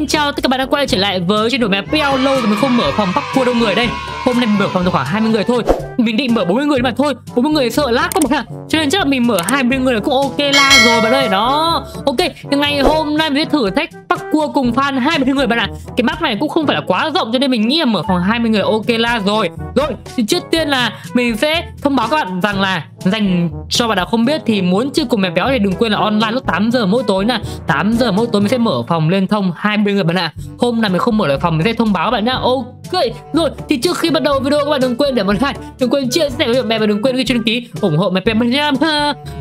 Xin chào tất cả các bạn đã quay trở lại với trên đổi mẹ Peo. Lâu rồi mình không mở phòng parkour đông người đây. Hôm nay mình mở phòng được khoảng 20 người thôi. Mình định mở 40 người mà thôi. 40 người sợ lát các bạn ạ Cho nên chắc là mình mở 20 người là cũng ok la rồi bạn ơi. Đó. Ok ngày hôm nay mình sẽ thử thách parkour cùng fan 20 người bạn ạ. Cái map này cũng không phải là quá rộng cho nên mình nghĩ là mở phòng 20 người là ok la rồi. Rồi, thì trước tiên là mình sẽ thông báo các bạn rằng là dành cho bạn nào không biết thì muốn chơi cùng mẹ béo thì đừng quên là online lúc 8 giờ mỗi tối nè 8 giờ mỗi tối mình sẽ mở phòng lên thông 20 người bạn ạ. Hôm nào mình không mở lại phòng, mình sẽ thông báo bạn nhá. Ok, rồi, thì trước khi bắt đầu video, các bạn đừng quên để một like, đừng quên chia sẻ với bạn bè và đừng quên ghi đăng ký, ủng hộ mẹ béo nha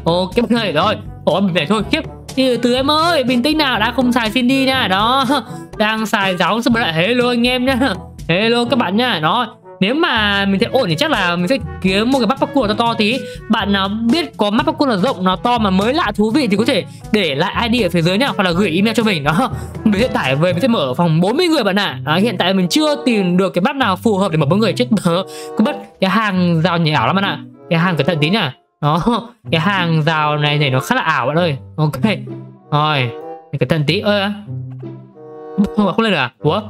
ok, mọi người, rồi ủa mình để thôi khiếp từ từ em ơi, bình tĩnh nào, đã không xài xin đi nha, đó. Đang xài giáo xong lại, hello anh em nhá. Hello các bạn nhá, đó nếu mà mình thấy ổn thì chắc là mình sẽ kiếm một cái map parkour to to tí. Bạn nào biết có map parkour là rộng, nó to mà mới lạ thú vị thì có thể để lại id ở phía dưới nhá hoặc là gửi email cho mình, đó. Mình sẽ tải về, mình sẽ mở phòng 40 người bạn ạ. À. hiện tại mình chưa tìm được cái map nào phù hợp để mở 40 người chết bờ. Cứ bắt cái hàng rào nhảy ảo lắm bạn ạ. Cái hàng cẩn thận tí nhá đó, cái hàng rào này này nó khá là ảo bạn ơi. Ok. Rồi cẩn thận tí. Ơi không lên được à? Ủa?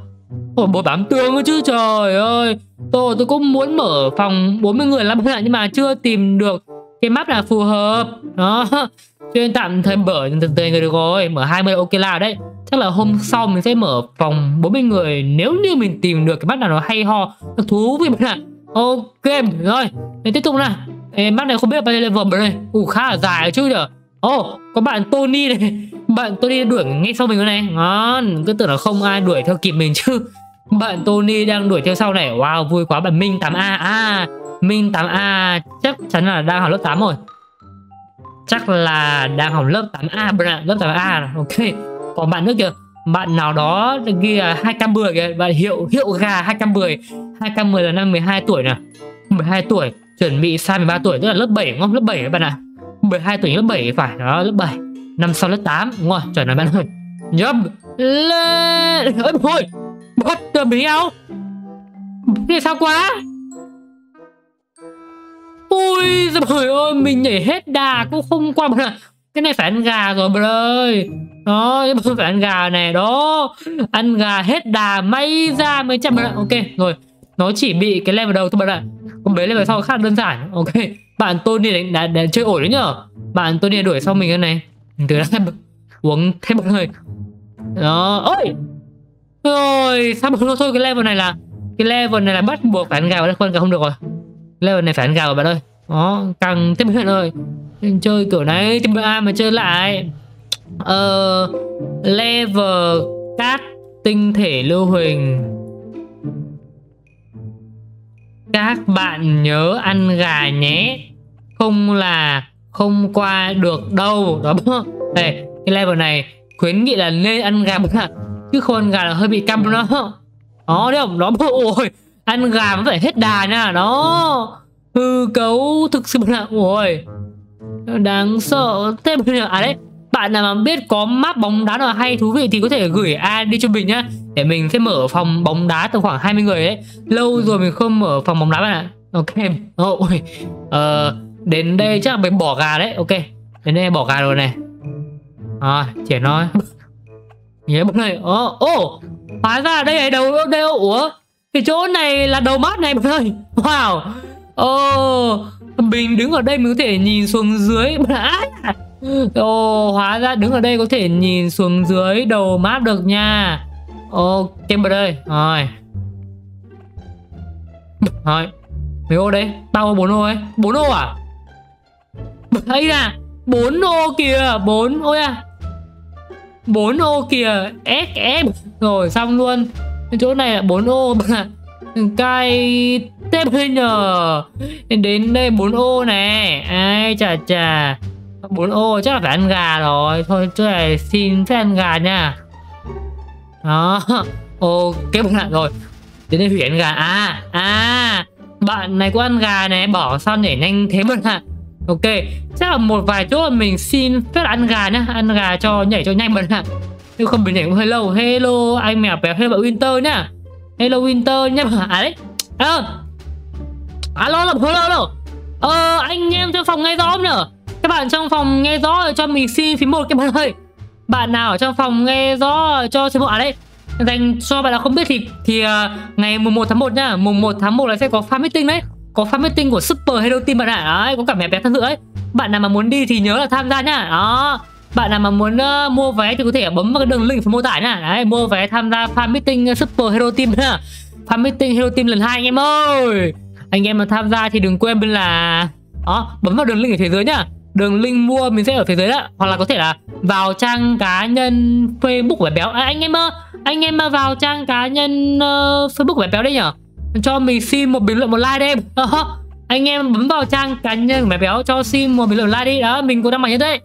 Ôi bố bám tường chứ trời ơi. Tôi tôi cũng muốn mở phòng 40 người lắm. Bạn Nhưng mà chưa tìm được cái map nào phù hợp. Đó. Cho nên tạm thời mở từ từ người được rồi. Mở 20 ok là đấy. Chắc là hôm sau mình sẽ mở phòng 40 người. Nếu như mình tìm được cái map nào nó hay ho Nó thú vị bạn ạ Ok rồi Để tiếp tục nào. Ê, map này không biết là bao nhiêu level đây. Ủ khá là dài chứ nhở. Ồ, oh, có bạn Tony này. Bạn Tony đuổi ngay sau mình rồi này. Ngon, cứ tưởng là không ai đuổi theo kịp mình chứ. Bạn Tony đang đuổi theo sau này. Wow, vui quá. Bạn Minh 8A À, Minh 8A chắc chắn là đang học lớp 8 rồi. Chắc là đang học lớp 8A bạn ạ Lớp 8A Ok. Còn bạn nữa kìa. Bạn nào đó ghi là 210 kìa. Bạn hiệu hiệu gà 210 210 là năm 12 tuổi nè. 12 tuổi. Chuẩn bị sang 13 tuổi. Tức là lớp 7 đúng không? Lớp 7 các bạn ạ. à. 12 tuổi lớp 7 phải. Đó lớp 7 năm sau lớp 8 đúng rồi chuẩn rồi bạn ơi. Nhấp lên. Ơi thôi bớt tờ bí áo. Thế sao quá? Ui trời ơi mình nhảy hết đà cũng không qua bạn cái này phải ăn gà rồi bạn ơi. Đó phải ăn gà này đó. Ăn gà hết đà may ra mới chậm bạn ok rồi. Nó chỉ bị cái level đầu thôi bạn ạ. Còn mấy level sau khá đơn giản. Ok bạn Tony đánh, đã, đã chơi ổn đấy nhở? Bạn Tony đuổi sau mình cái này. Từ đó uống thêm một hơi đó ôi! Rồi sao mà thôi? Cái level này là cái level này là bắt buộc phải ăn gạo cả không được rồi. Level này phải ăn gạo bạn ơi. Đó càng thêm huyện ơi. Chơi kiểu này tìm ai mà chơi lại. Ờ uh, level cát tinh thể lưu huỳnh. Các bạn nhớ ăn gà nhé. Không là không qua được đâu. Đó đây cái level này khuyến nghị là nên ăn gà chứ không ăn gà là hơi bị căm đó. Đó đấy không? Đó ôi. Ăn gà vẫn phải hết đà nha. Đó. Hư cấu thực sự là ôi. Đáng sợ. Thế bây giờ à đấy bạn nào mà biết có map bóng đá nào hay thú vị thì có thể gửi ai đi cho mình nhá. Để mình sẽ mở phòng bóng đá tầm khoảng 20 người đấy lâu rồi mình không mở phòng bóng đá bạn ạ. Ok. Ôi. Ờ đến đây chắc là mình bỏ gà đấy. Ok. Đến đây bỏ gà rồi này. À chỉ nói nghĩa một này Ồ Ồ hóa ra đây là đầu đây ủa, cái chỗ này là đầu mắt này một nơi wow, ô, mình đứng ở đây mình có thể nhìn xuống dưới ồ hóa ra đứng ở đây có thể nhìn xuống dưới đầu map được nha kem bên đây, rồi rồi, mấy ô đây có bốn ô ấy, bốn ô à thấy nè bốn ô kìa, bốn ô à bốn ô kìa, ép ép. Rồi, xong luôn. Chỗ này là bốn ô. Cay tép hơi nhờ. Đến đây bốn ô này ai, chà chà. Bốn ô, chắc là phải ăn gà rồi. Thôi, chỗ này xin phép ăn gà nha. Đó. Ok bạn rồi. Đến đây hủy ăn gà. À à. Bạn này có ăn gà này bỏ sao để nhanh thế bạn ạ ok chắc là một vài chỗ mình xin phép ăn gà nhá ăn gà cho nhảy cho nhanh bạn ạ nếu không mình nhảy cũng hơi lâu. Hello anh mèo béo hello winter nhá. Hello winter nhá. À đấy à, alo alo alo alo ờ anh em trong phòng nghe rõ không nhở? Các bạn trong phòng nghe rõ cho mình xin phí một cái bạn ơi. Bạn nào ở trong phòng nghe rõ cho số một à đấy. Dành cho bạn nào không biết thì thì uh, ngày mùng 1 tháng 1 nhá. Mùng 1 tháng 1 là sẽ có fan meeting đấy có fan meeting của Super Hero Team bạn ạ. Đấy có cả mẹ bé thân nữa ấy. Bạn nào mà muốn đi thì nhớ là tham gia nhá. Đó. Bạn nào mà muốn uh, mua vé thì có thể bấm vào cái đường link phần mô tả nhá. Đấy mua vé tham gia fan meeting ờ, Super Hero Team nhá. Fan meeting Hero Team lần hai anh em ơi. Anh em mà tham gia thì đừng quên bên là đó bấm vào đường link ở phía dưới nhá. Đường link mua mình sẽ ở phía dưới đó. Hoặc là có thể là vào trang cá nhân Facebook của bé béo. À, anh em ơi anh em mà vào trang cá nhân uh, Facebook của bé béo đấy nhở? Cho mình xin một bình luận một like đi em, ờ, anh em bấm vào trang cá nhân của béo cho xin một bình luận like đi. Đó mình cũng đăng bài như thế.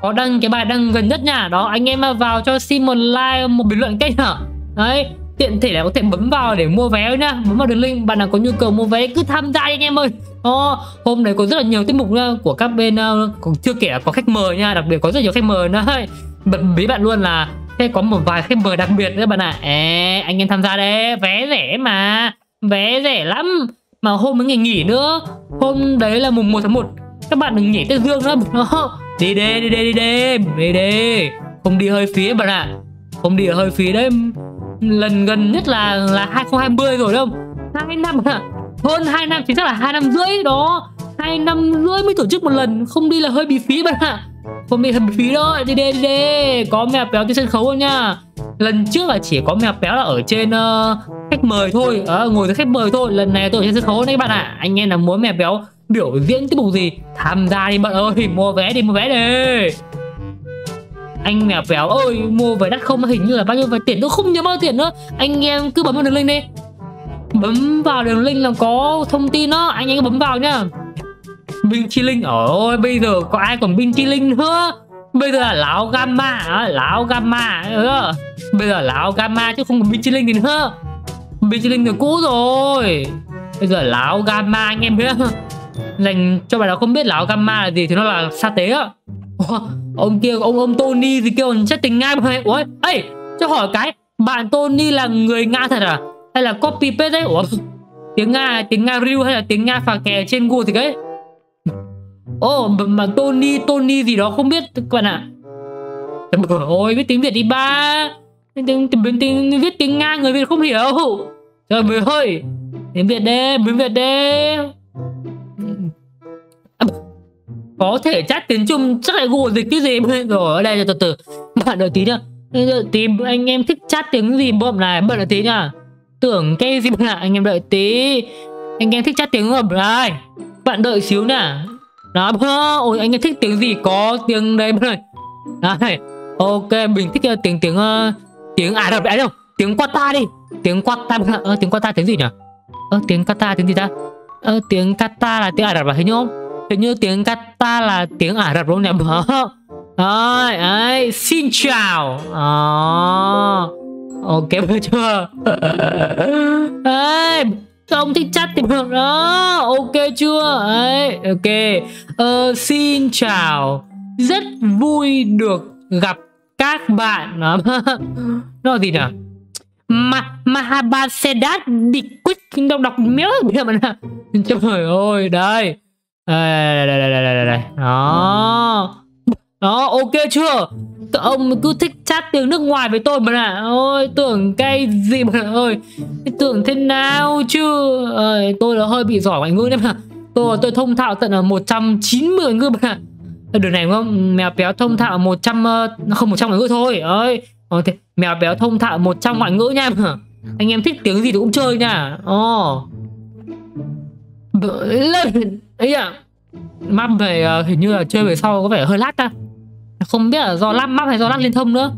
Có đăng cái bài đăng gần nhất nha. Đó anh em mà vào cho xin một like một bình luận kênh hả? Đấy tiện thể là có thể bấm vào để mua vé nhá. Bấm vào đường link bạn nào có nhu cầu mua vé cứ tham gia anh em ơi. Oh, hôm đấy có rất là nhiều tiết mục của các bên ờ, còn chưa kể là có khách mời nha đặc biệt có rất nhiều khách mời nữa. Bật bí bạn luôn là sẽ có một vài khách mời đặc biệt nữa bạn ạ. À. Ê, anh em tham gia đấy vé rẻ mà vé rẻ lắm. Mà hôm mới ngày nghỉ nữa. Hôm đấy là mùng 1 tháng 1 các bạn đừng nhảy tết dương lắm đi đi đi đi đi đi đi đi không đi hơi phí bạn ạ. À. không đi hơi phí đấy. Lần gần nhất là là 2020 rồi đúng không hai năm à hơn 2 năm chính xác là hai năm rưỡi đó. Hai năm rưỡi mới tổ chức một lần. Không đi là hơi bị phí bạn ạ. Không bị hơi bị phí đó. Đi đi đi đi có mèo béo trên sân khấu nha? Lần trước là chỉ có mèo béo là ở trên uh, khách mời thôi. À, ngồi dưới khách mời thôi. Lần này tôi ở trên sân khấu đấy bạn ạ. À. anh em là muốn mèo béo biểu diễn tiết mục gì? Tham gia đi bạn ơi mua vé đi mua vé đi. Anh mèo béo ơi mua vé đắt không? Hình như là bao nhiêu vé? Tiền tôi không nhớ bao nhiêu tiền nữa. Anh em cứ bấm vào đường link đi. Bấm vào đường link là có thông tin đó. Anh em cứ bấm vào nhá. Binh chi linh ôi bây giờ có ai còn binh chi linh nữa? Bây giờ là lão gamma lão gamma ừ. bây giờ là lão gamma chứ không còn binh chi linh gì nữa binh chi linh là cũ rồi. Bây giờ lão gamma anh em biết dành cho bạn nào không biết lão gamma là gì thì nó là sa tế á. Ông kia ông ông Tony kia kêu chết tình nga mà ủa ấy cho hỏi cái bạn Tony là người nga thật à? Hay là copy paste đấy? Ủa tiếng nga tiếng nga real hay là tiếng nga phà kè trên google thì cái ồ oh, mà Tony Tony gì đó không biết các bạn ạ. À. ôi biết tiếng việt đi ba tiếng tiếng, tiếng viết tiếng nga người việt không hiểu. Trời ơi tiếng việt đê tiếng việt đê có thể chat tiếng Trung chắc lại Google dịch cái gì? Rồi ở đây từ từ. Bạn đợi tí nhá. Tìm anh em thích chat tiếng gì bộm này bận đợi tí nhá. Tưởng cái gì bạn anh em đợi tí. Anh em thích chat tiếng ngầm đây bạn đợi xíu nè đó ôi anh em thích tiếng gì có tiếng đây bạn ơi đây ok mình thích tiếng tiếng uh, tiếng ả rập ấy đâu tiếng Qatar đi tiếng Qatar ờ, tiếng Qatar tiếng gì nhỉ ờ, tiếng Qatar tiếng gì ta ờ, tiếng Qatar là tiếng ả rập à hình như không hình như tiếng Qatar là tiếng Ả Rập đúng không nhỉ? Rồi, ấy, xin chào. À, ok bây chưa? ấy, ông thích chat thì được đó. Ok chưa? Ấy, ok. Ờ, xin chào. Rất vui được gặp các bạn. Nó. Gì nhỉ? Ma Mahabat Sedat Dikwit đọc đọc méo bây mà trời ơi đây. Đây, đây, đây, đây, đây, đây. Đó. Đó ok chưa? Ông cứ thích chat tiếng nước ngoài với tôi mà nè. Ôi tưởng cái gì mà ơi Tưởng thế nào chứ? À, Tôi là hơi bị giỏi ngoại ngữ đấy mà. Tôi tôi thông thạo tận là 190 ngữ mà Đường này không Mèo béo thông thạo 100 Không 100 ngoại ngữ thôi. Ơi ờ, thế, Mèo béo thông thạo 100 ngoại ngữ nha. Anh em thích tiếng gì thì cũng chơi nha. Ồ. Lên ấy à map về uh, hình như là chơi về sau có vẻ hơi lát ta. Không biết là do lát map hay do lát liên thông nữa.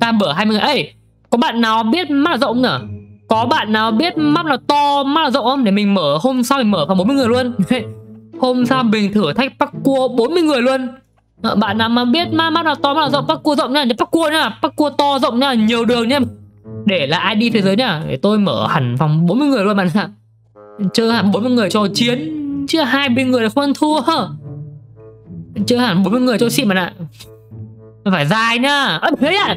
Tam bở 20 người ấy có bạn nào biết map là rộng nhở? Có bạn nào biết map là to map là rộng không? Để mình mở hôm sau mình mở khoảng 40 người luôn hôm sau mình thử thách parkour 40 người luôn? Ờ, bạn nào mà biết map map là to map là rộng parkour rộng nha parkour nhá parkour to rộng nha nhiều đường nha để là ID thế giới nhá để tôi mở hẳn phòng 40 người luôn bạn ạ. Chơi hẳn 40 người cho chiến chứ hai bên người là không ăn thua chơi hẳn 40 người cho xịn mà ạ. Nó phải dài nhá. Ơ thế à?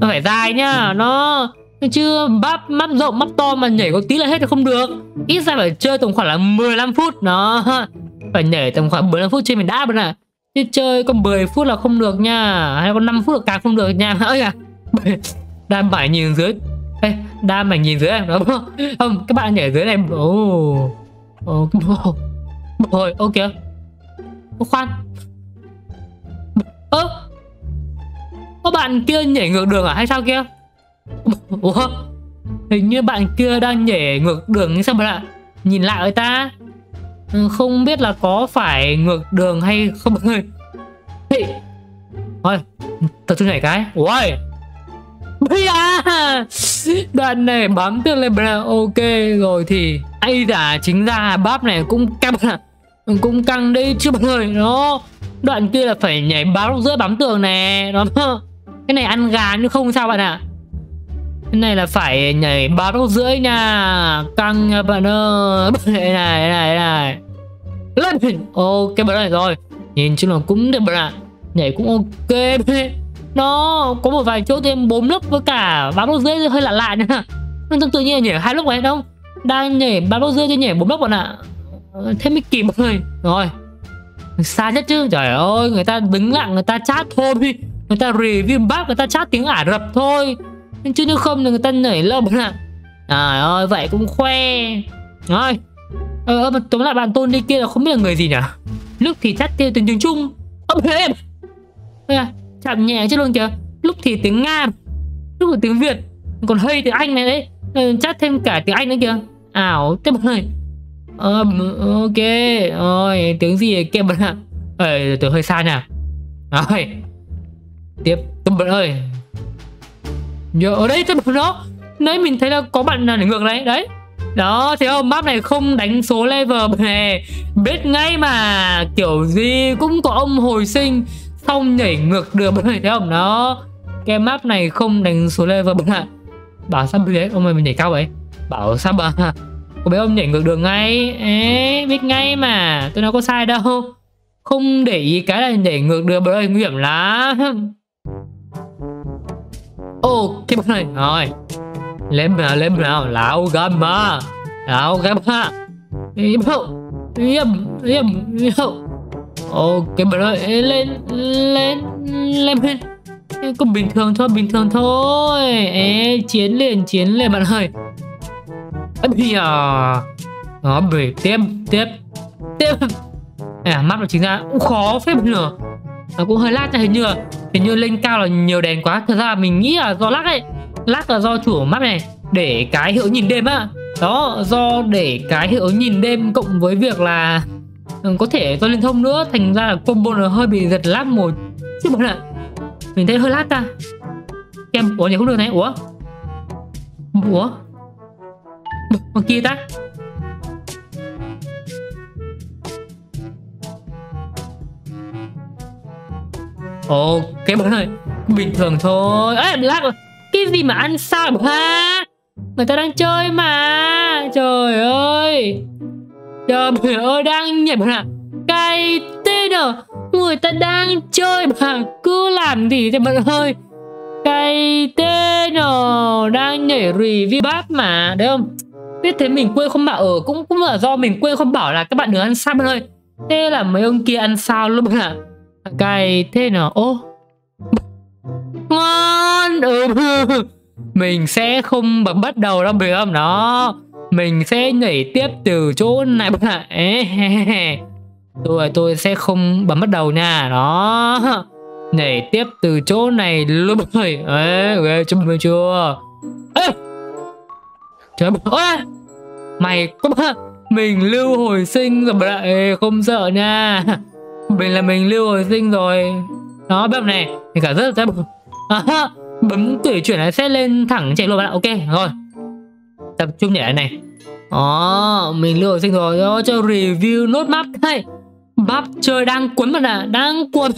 Nó phải dài nhá nó chứ bắp map rộng map to mà nhảy có tí là hết thì không được. Ít ra phải chơi tầm khoảng là 15 phút nó phải nhảy tầm khoảng 15 phút trên mình đã bạn ạ chứ chơi có 10 phút là không được nha. Hay có 5 phút là càng không được nha. Ơi à. Đam phải nhìn dưới. Ê, đam mày nhìn dưới này đúng không không các bạn nhảy dưới này. Ồ. Ồ rồi ok. Ô, khoan. Ơ. Có bạn kia nhảy ngược đường à? Hay sao kia? Ủa? Hình như bạn kia đang nhảy ngược đường như sao mà lại nhìn lại người ta. Ừ, không biết là có phải ngược đường hay không mọi người? Thôi, tập trung nhảy cái. Ui bây giờ, đoạn này bấm tương lên bra, ok, rồi thì ai giả chính ra bắp này cũng căng à. cũng căng đi chứ mọi người nó đoạn kia là phải nhảy báo giữa bám tường nè, đó. Cái này ăn gà nhưng không sao bạn ạ. à cái này là phải nhảy ba góc rưỡi nha. Căng nha bạn ơi. Này này này này. Lên. Ok bạn này rồi. Nhìn chung là cũng được bạn ạ. Nhảy cũng ok nó có một vài chỗ thêm bốn lớp với cả ba góc rưỡi hơi lạ lạ nha. Nhưng tự như nhảy hai lúc này đâu đang nhảy ba góc rưỡi cho nhảy bốn lớp bạn ạ. Thế mới kịp rồi rồi. Xa nhất chứ. Trời ơi, người ta đứng lặng người ta chat thôi. Người ta review bác, người ta chat tiếng ả rập thôi chứ nếu không thì người ta nhảy lông à trời ơi vậy cũng khoe. Rồi. Ờ, ờ mà tóm lại bạn tôn đi kia là không biết là người gì nhỉ lúc thì chat tiêu tiếng tiếng trung. Ông thế em à, chạm nhẹ chứ luôn kìa. Lúc thì tiếng nga. Lúc thì tiếng việt. Còn hơi tiếng anh này đấy. Ờ, chat thêm cả tiếng anh nữa kìa. Ảo thế bạn ơi ờ ok. Rồi tiếng gì kia bạn ạ? Ờ từ hơi xa nè rồi. Tiếp tâm bạn ơi Giờ ở đây tâm nó Nãy mình thấy là có bạn là ngược đấy Đấy. Đó thế không? Map này không đánh số level này biết ngay mà kiểu gì cũng có ông hồi sinh xong nhảy ngược đường bạn thấy không? Nó cái map này không đánh số level bạn ạ bảo sao biết ông ơi mình nhảy cao vậy? Bảo sao bà? Có biết ông nhảy ngược đường ngay? Ê, biết ngay mà tôi nói có sai đâu. Không để ý cái là nhảy ngược đường bởi ơi nguy hiểm lắm ok bạn này. Rồi. Lên nào lên nào lão gamma lão gamma im im im hậu. Ok bạn ơi lên lên lên lên cũng bình thường thôi bình thường thôi. Ê, chiến liền chiến liền bạn ơi. Bây giờ nó bị tiếp tiếp. Tiếp. À mắt nó chính ra. Cũng khó phép nữa nó cũng hơi lát hình như là hình như lên cao là nhiều đèn quá. Thật ra mình nghĩ là do lắc ấy lắc là do chủ mắt này, để cái hiệu nhìn đêm á. Đó, do để cái hiệu nhìn đêm cộng với việc là ừ, có thể do liên thông nữa, thành ra là combo nó hơi bị giật lát một chứ một ạ. Mình thấy hơi lát ta. Em, ủa nhỉ không được này, ủa? Ủa? Bằng kia ta. Ok bạn ơi bình thường thôi. Ấy lag rồi cái gì mà ăn sao ha? Người ta đang chơi mà. Trời ơi. Trời ơi đang nhảy bạn ạ cái tên à người ta đang chơi mà. Cứ làm gì thì bạn ơi. Cái tên à đang nhảy review bát mà đấy không? Biết thế mình quên không bảo ở cũng cũng là do mình quên không bảo là các bạn đừng ăn sao bạn ơi. Thế là mấy ông kia ăn sao luôn bạn ạ cay thế nào? Ô, ngon. Ừ mình sẽ không bật bắt đầu đâu, biết không? Đó, mình sẽ nhảy tiếp từ chỗ này. Bạn tôi tôi sẽ không bấm bắt đầu nha. Đó, nhảy tiếp từ chỗ này luôn. Rồi ấy ghê chưa bị chưa? Ê, trời ơi mày có mình lưu hồi sinh rồi lại không sợ nha. mình là mình lưu hồi sinh rồi. Đó bấm này. Thì cả rất là à, bấm tuổi chuyển này sẽ lên thẳng chạy luôn bạn ạ. Ok rồi. Tập trung nhảy này. Đó mình lưu hồi sinh rồi. Đó cho review nốt map. Hay map chơi đang cuốn bạn ạ. Đang cuốn.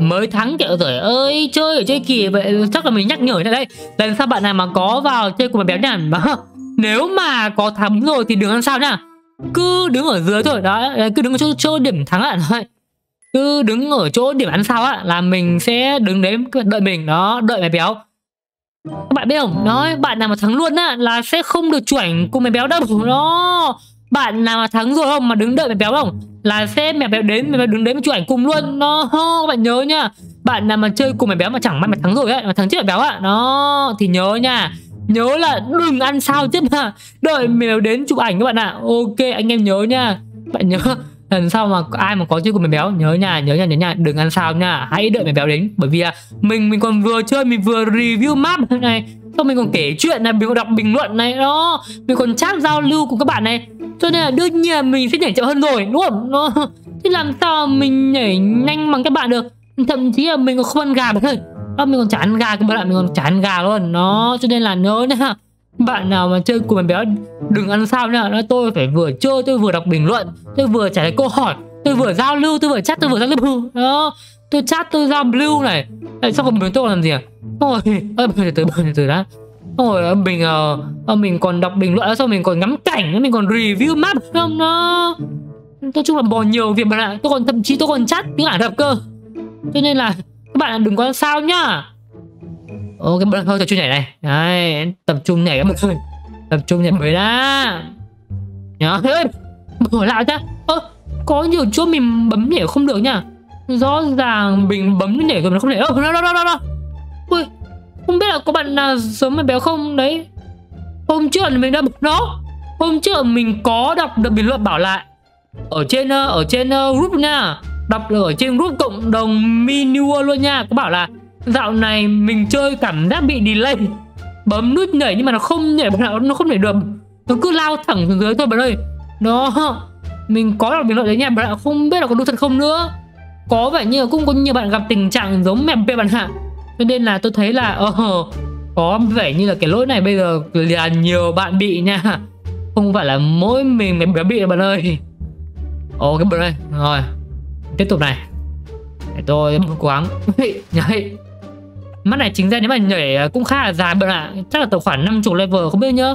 Mới thắng kiểu rồi. Ơi chơi ở chơi kỳ vậy. Chắc là mình nhắc nhở đây lần sau bạn nào mà có vào chơi cùng béo nhàn mà nếu mà có thắng rồi thì đừng ăn sao nhá cứ đứng ở dưới thôi đó cứ đứng ở chỗ, chỗ điểm thắng lại thôi. Cứ đứng ở chỗ điểm ăn sao á là mình sẽ đứng đấy đợi mình đó đợi mày béo. Các bạn biết không? Nói bạn nào mà thắng luôn á là sẽ không được chuẩn cùng mày béo đâu. Đó bạn nào mà thắng rồi không mà đứng đợi mày béo không là sẽ mẹ béo đến mẹ béo đứng đấy mà chụp ảnh cùng luôn. Nó các bạn nhớ nhá bạn nào mà chơi cùng mày béo mà chẳng may mà thắng rồi ấy mà thắng trước mày béo ạ nó thì nhớ nha nhớ là đừng ăn sao chứ ha. Đợi mèo đến chụp ảnh các bạn ạ. Ok anh em nhớ nha. Bạn nhớ lần sau mà ai mà có chơi cùng mèo béo nhớ nha nhớ nha nhớ nha. Đừng ăn sao nha. Hãy đợi mèo béo đến. Bởi vì à, mình mình còn vừa chơi mình vừa review map này xong mình còn kể chuyện này mình còn đọc bình luận này đó. Mình còn chat giao lưu cùng các bạn này. Cho nên là đương nhiên là mình sẽ nhảy chậm hơn rồi đúng không? Nó thế làm sao mình nhảy nhanh bằng các bạn được? Thậm chí là mình còn không ăn gà được thôi đó, mình còn chả ăn gà các bạn mình còn chả ăn gà luôn. Nó cho nên là nhớ nha bạn nào mà chơi cùng béo đừng ăn sao nha nó tôi phải vừa chơi tôi vừa đọc bình luận tôi vừa trả lời câu hỏi tôi vừa giao lưu tôi vừa chat tôi vừa giao lưu. Đó tôi chat tôi giao lưu này. Đấy, xong rồi mình tôi còn làm gì à? Rồi ơi từ từ từ từ đã. Rồi mình uh, mình còn đọc bình luận xong mình còn ngắm cảnh mình còn review map không nó nói chung là bò nhiều việc bạn ạ. Tôi còn thậm chí tôi còn chat tiếng ả rập cơ. Cho nên là bạn bạn đừng có sao nhá. Ok bạn thôi tập trung nhảy này. Đấy, tập trung nhảy các bạn ơi tập trung nhảy mới đã. Nhớ ơi, mở lại ra ơ, có nhiều chỗ mình bấm nhảy không được nhá. Rõ ràng mình bấm nhảy rồi nó không nhảy đâu đâu đâu đâu đâu ui, không biết là có bạn nào giống mà béo không? Đấy. Hôm trước mình đã nó. Hôm trước mình có đọc được bình luận bảo lại. Ở trên ờ, ở trên ờ, group nha đọc được ở trên group cộng đồng Minua luôn nha. Có bảo là dạo này mình chơi cảm giác bị delay bấm nút nhảy nhưng mà nó không nhảy nó không nhảy được. Nó cứ lao thẳng xuống dưới thôi bạn ơi. Đó mình có đọc bình luận đấy nha bạn ạ. Không biết là có đúng thật không nữa. Có vẻ như cũng có nhiều bạn gặp tình trạng giống mẹ bạn ạ. Cho nên là tôi thấy là ờ uh, có vẻ như là cái lỗi này bây giờ là nhiều bạn bị nha. Không phải là mỗi mình mình bị bạn ơi. Ok cái bạn ơi. Rồi tiếp tục này. Để tôi cố gắng nhảy mắt này chính ra nếu mà nhảy cũng khá là dài bạn ạ. Chắc là tầm khoảng 50 level không biết nhớ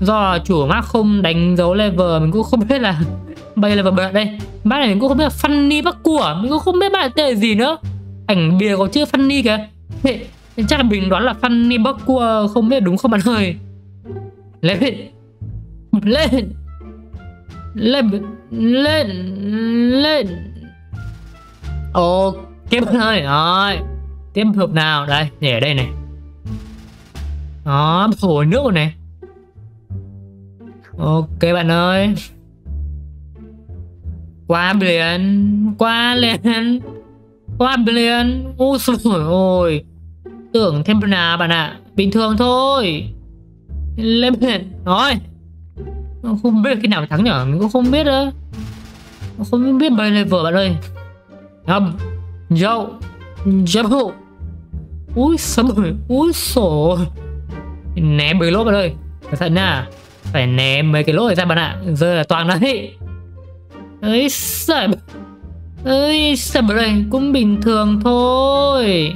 do chủ map không đánh dấu level mình cũng không biết là bây level bạn đây bác này mình cũng không biết là funny bác của. Mình cũng không biết bác tên gì nữa. Ảnh bìa có chữ funny kìa. Chắc là mình đoán là Fanny Bắc cua không biết đúng không bạn ơi? Lên Lên Lên Lên Lên Ok bạn ơi Rồi, Tiếp hợp nào? Đây nhảy ở đây này. Đó Thổi nước rồi này. Ok, bạn ơi. Qua liền Qua liền. Qua liền Ôi trời ơi Tưởng thêm nào bạn ạ? À. Bình thường thôi. Lên biển. Rồi. Không biết khi nào thắng nhở? Mình cũng không biết đó. Không biết bay level bạn ơi. Ngâm. Dậu Dậu Úi sớm rồi Úi sổ Ném mấy lỗ bạn ơi Cẩn thận nha. Phải ném mấy cái lỗ này ra bạn ạ. Giờ là toàn đấy. Ấy sợ ơi sợ đây cũng bình thường thôi.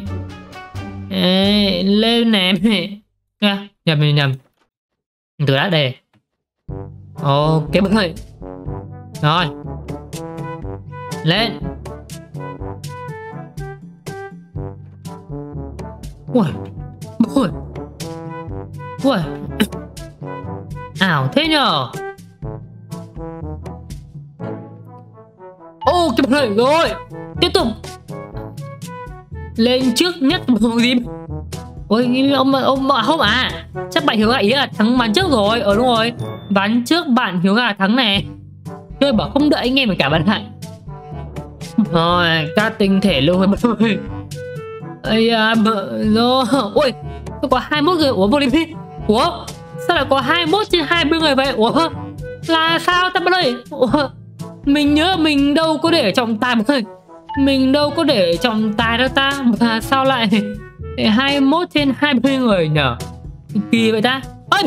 Ê, lên ném à, nhầm nhầm nhầm. Từ đã đây. Ok bạn ơi rồi. Lên. Ui ui ui ảo thế nhở ô, cái bạn này rồi. Tiếp tục. Lên trước nhất bằng gì? Ôi, ông ông không à. Chắc bạn hiếu gà ý là thắng ván trước rồi. Ờ đúng rồi. Ván trước bạn hiếu gà thắng này. Tôi bảo không đợi anh em cả bạn hạnh rồi, các tinh thể luôn rồi bạn thôi ây à rồi ôi tôi có 21 người? Ủa vô đi ủa sao lại có 21 trên 20 người vậy? Ủa là sao ta bạn ơi? Ủa mình nhớ mình đâu có để trọng tài một người, mình đâu có để trọng tài đâu ta. Mà sao lại 21 trên 20 người nhở? Kỳ vậy ta. Ơi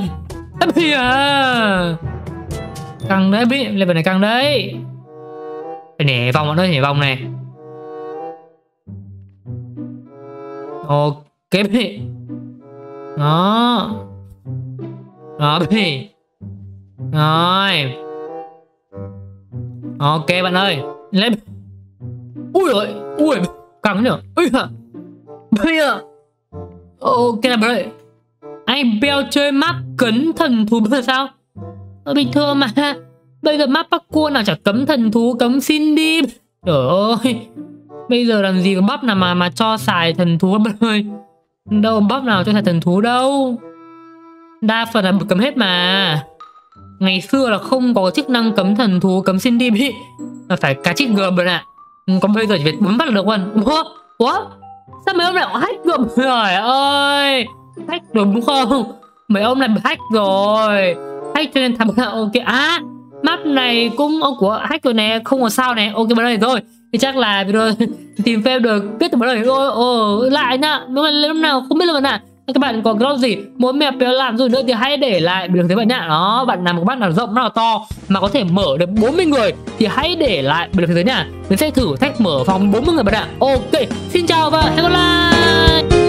Bây à. Căng đấy bị Level này căng đấy. Phải nhảy vòng bọn ơi nhảy vòng này. Ok bị Đó. Đó bị Rồi. Ok bạn ơi. Lên ui ơi ui căng nhở? Ui hả bây giờ ok là ơi. Anh beo chơi map cấn thần thú bây sao? Ở bình thường mà. Bây giờ map parkour nào chả cấm thần thú, cấm xin đi. Trời ơi bây giờ làm gì có bắp nào mà mà cho xài thần thú bạn ơi. Đâu bắp nào cho xài thần thú đâu. Đa phần là cấm hết mà. Ngày xưa là không có chức năng cấm thần thú, cấm xin đi bị. Là phải cá chích gờ bạn ạ còn bây giờ chỉ việc bấm bắt là được luôn ủa ủa? Sao mấy ông lại hack được trời ơi! Hack được đúng không? Mấy ông này bị hack rồi. Hack cho nên thằng ok à map này cũng ông của hack rồi nè, không có sao nè. Ok bạn đây thôi thì chắc là video tìm phim được biết từ vào đây thôi ô, lại nha nếu mà lúc nào không biết là bạn ạ. Các bạn còn cái gì? Muốn mèo béo làm rồi nữa thì hãy để lại bình luận thế bạn nhá. Đó, bạn làm một bát nào rộng nào to mà có thể mở được 40 người thì hãy để lại bình luận thế nhá. Mình sẽ thử thách mở phòng 40 người bạn ạ. Ok, xin chào và hẹn gặp lại!